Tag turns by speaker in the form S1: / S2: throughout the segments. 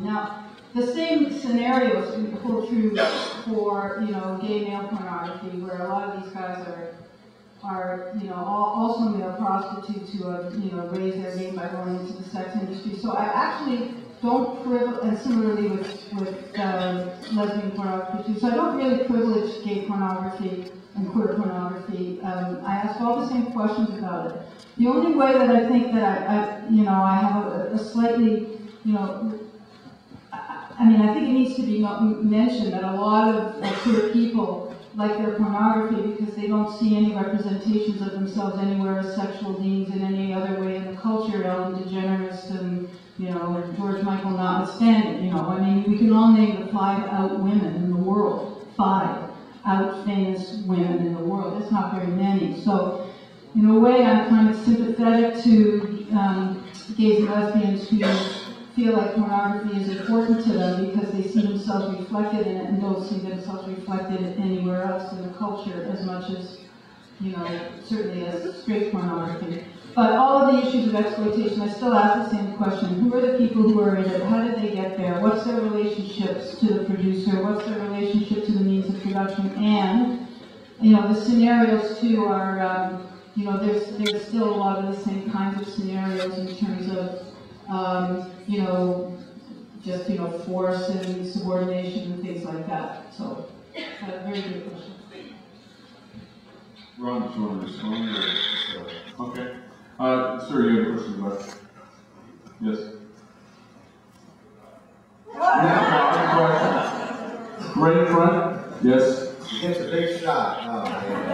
S1: Now, the same scenarios hold true for, you know, gay male pornography, where a lot of these guys are, are, you know, also male prostitutes who have, you know, raised their name by going into the sex industry. So I actually don't privilege, and similarly with, with um, lesbian pornography too, so I don't really privilege gay pornography and queer pornography. Um, I ask all the same questions about it. The only way that I think that I, I you know, I have a, a slightly, you know, I mean, I think it needs to be mentioned that a lot of uh, queer people like their pornography because they don't see any representations of themselves anywhere as sexual beings in any other way in the culture, Ellen DeGeneres and, you know, George Michael notwithstanding, you know. I mean, we can all name the five out women in the world. Five out famous women in the world. It's not very many. So, in a way, I'm kind of sympathetic to um, gays and lesbians who feel like pornography is important to them because they see themselves reflected in it and don't see themselves reflected anywhere else in the culture as much as, you know, certainly as straight pornography. But all of the issues of exploitation, I still ask the same question. Who are the people who are in it? How did they get there? What's their relationships to the producer? What's their relationship to the means of production? And, you know, the scenarios too are, um, you know, there's, there's still a lot of the same kinds of scenarios in terms of um, you know, just, you know, force and subordination and things like that. So, uh, very good question.
S2: Ron, do you want to respond? Or, okay. Uh, sir, you have a question left? Yes. Yeah, right in front. Yes.
S3: He gets a big shot. Oh,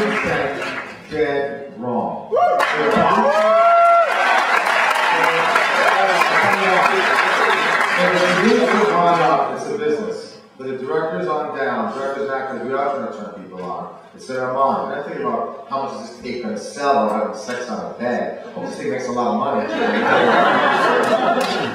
S4: understand that
S3: bed. Oh, this thing makes a lot of money.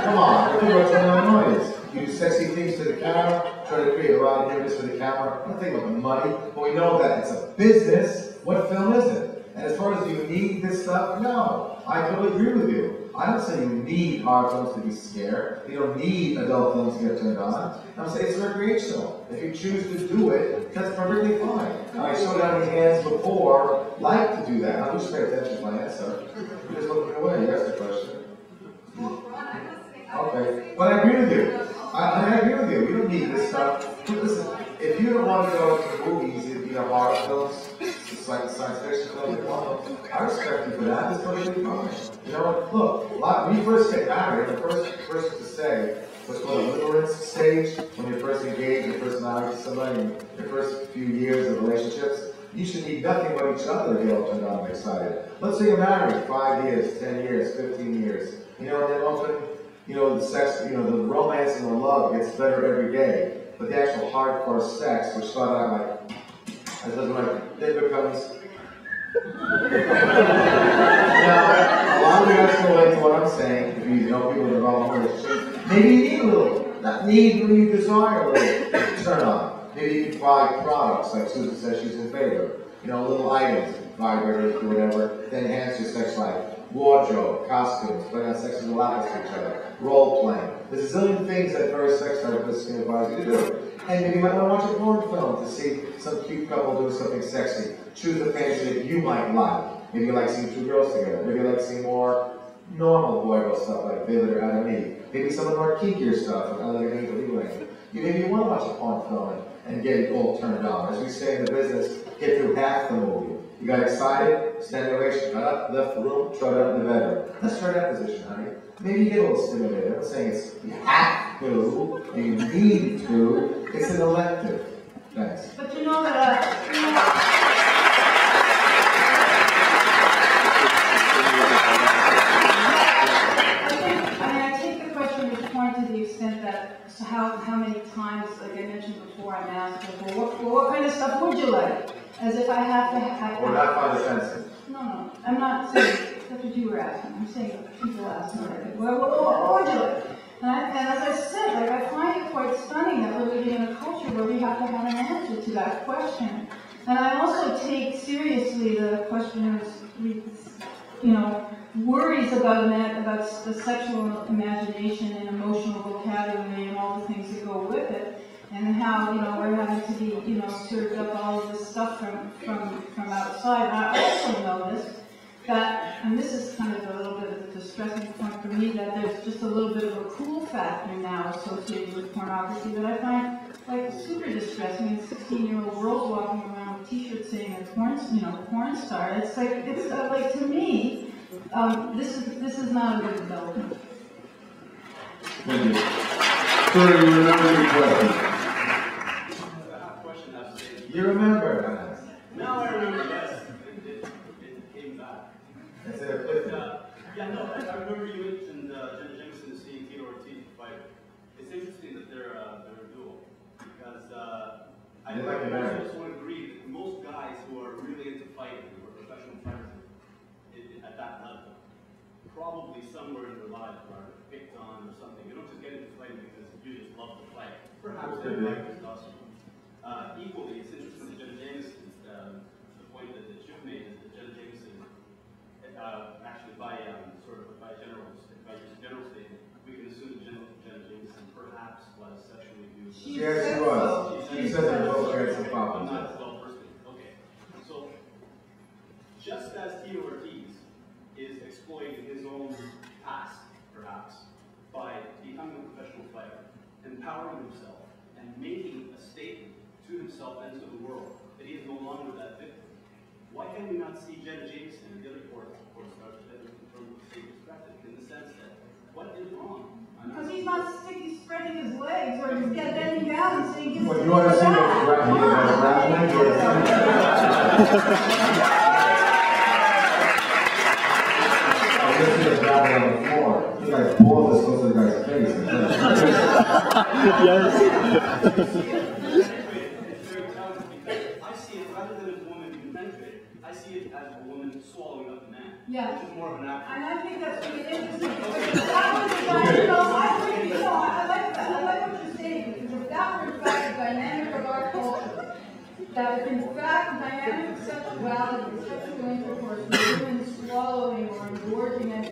S3: Come on, about turning on noise. You do sexy things to the camera, try to create a lot of images for the camera. I'm not thinking about the money, but we know that it's a business. What film is it? And as far as you need this stuff, no. I totally agree with you. I don't say you need horror films to be scared. You don't need adult films to get turned on. I'm saying it's recreational. If you choose to do it, that's perfectly fine. I showed out hands before, like to do that. Now, just pay attention to my answer. You're just looking away. You asked the question. Okay. But I agree with you. I, I agree with you. We don't need this stuff. Listen, if you don't want to go to the movies, if you have horror films, it's like science fiction films, I respect you for that. It's perfectly fine. You know, look, when you first get married, the first person to say what's called a limerence stage, when you first engage, you're first married to somebody, in your first few years of relationships, you need nothing but each other to be able to turn on and excited. Let's say you're married five years, ten years, fifteen years. You know, and then often you know, the sex, you know, the romance and the love gets better every day. But the actual hardcore sex, which started out like, as doesn't matter, it becomes. now, a lot of you guys can relate to what I'm saying. If you know people that involved in relationships, maybe you need a little, not need, but you desire a little turn on. Maybe you can buy products like Susan says she's in favor. You know, little items, vibrators, or whatever, that enhance your sex life wardrobe, costumes, playing on sexual levels to each other, role playing. There's a zillion things that various sex therapists can advise you to do. And maybe you might want to watch a porn film to see some cute couple doing something sexy. Choose a fantasy that you might like. Maybe you like seeing two girls together. Maybe you like seeing more normal boy girl stuff like Vivid or Adam Eve. Maybe some of the more kinkier stuff, like other than illegal You maybe you want to watch a porn film and, and get it all turned on. As we say in the business, get through half the movie. You got excited, standing ovation, got up, left the room, showed up in the bedroom. Let's try that position, honey. Maybe get a little stimulated. I'm saying it's you have to, you need to. It's an elective. Thanks.
S1: But you know that, uh, you know, I I mean, I take the question as point to the extent that, so how, how many times, like I mentioned before, I'm asked, well, what, well, what kind of stuff would you like? As if I have to, have.
S3: Or not find offensive.
S1: No, no, I'm not saying, that's what you were asking, I'm saying people ask me, like, well, what, what, what would you like? And I, and as I said, like, I find it quite stunning that we're living in a culture where we have to have an answer to that question. And I also take seriously the questioner's, you know, worries about, ima- about the sexual imagination and emotional vocabulary and all the things that go with it. And how, you know, we're having to be, you know, served up all with t-shirts saying a porn, you know, porn star. It's like, it's uh, like, to me, um, this is, this is not a good development.
S2: Thank you. Sir, you remember your question?
S5: question has to say,
S3: You remember, man.
S5: now I remember, yes, it, it, it came back.
S3: It's a,
S5: But, uh, yeah, no, I, I remember you mentioned, uh, Jenna Jameson and seeing Theodore Ortiz fight. It's interesting that they're, uh, they're a duo, because, uh, I
S3: They like
S5: think
S3: it better.
S5: most of us would agree that most guys who are really into fighting, who are professional fighters, i- i- at that level, probably somewhere in their life are picked on or something. You don't just get into fighting because you just love to fight. Perhaps they like testosterone. Uh, equally, it's interesting that Jenna Jameson, um, the point that, that you've made is that Jenna Jameson, uh, actually by, um, sort of, by general, by just general statement, we can assume that Jenna, Jenna Jameson perhaps was sexually abused.
S1: She
S3: Yes,
S1: said
S3: she was.
S1: So.
S3: She said that both had some
S5: I'm not as well versed in it. Okay. So, just as Tito Ortiz is exploiting his own past, perhaps, by becoming a professional fighter, empowering himself, and making a statement to himself and to the world that he is no longer that victim, why can we not see Jenna Jameson and the other court, court stars from the same perspective, in the sense that, what is wrong?
S1: Because he's not sticky spreading his legs or he's get bending down and saying, give
S3: Well, you wanna see
S1: that.
S3: what grabbing you by the grappling or I just see it grabbing on the floor. You guys pull this close to the guy's face.
S5: It's very telling because I see it rather than a woman being penetrated, I see it as a woman swallowing up a man.
S1: Yeah.
S5: Which is more of an act.
S1: And I think that's really interesting, because if that was a guy, you know, I think, you know, I like that, I like what you're saying, because if that were in fact the dynamic of our culture, that in fact dynamic sexuality, sexual intercourse, women swallowing or engorging